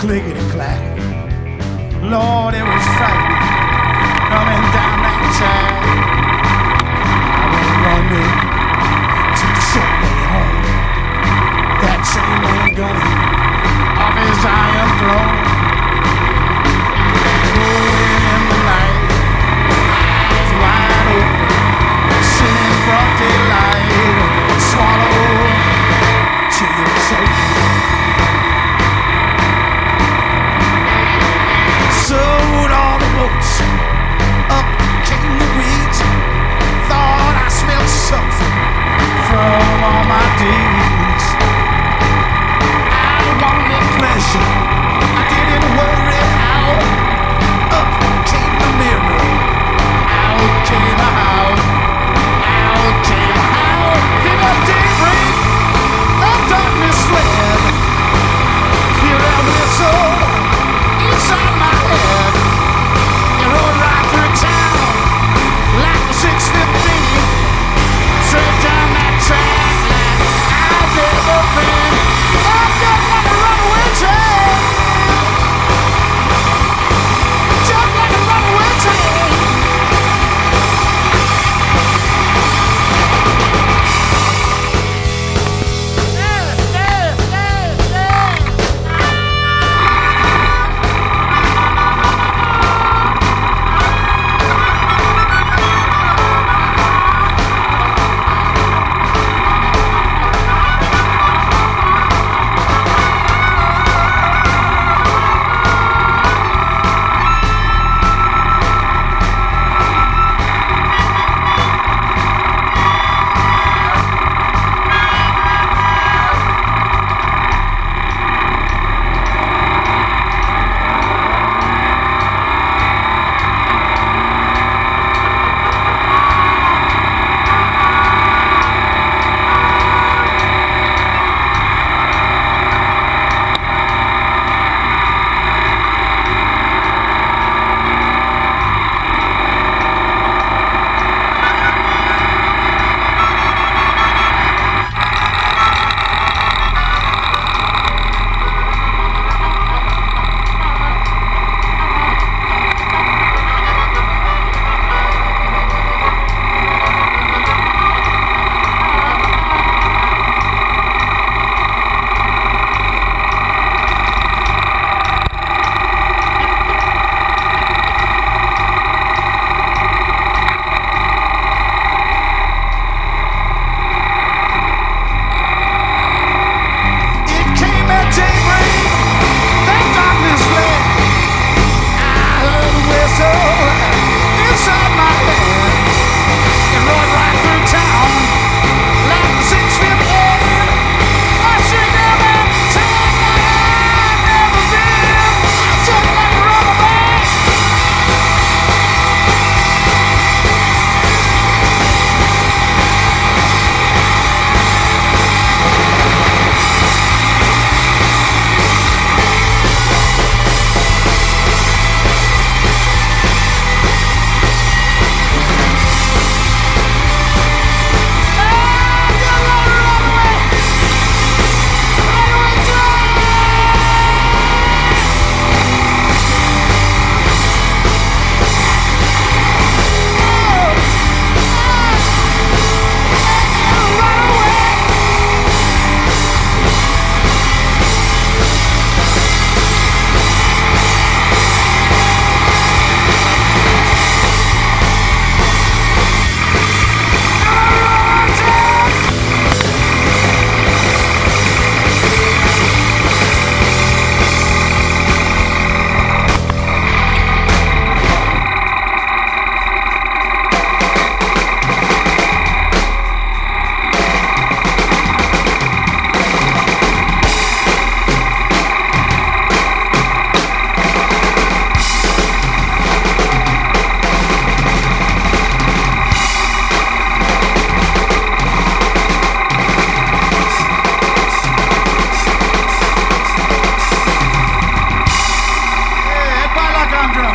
clickety clack. Lord, it was frightening coming down that track. I was wondering Alexandra.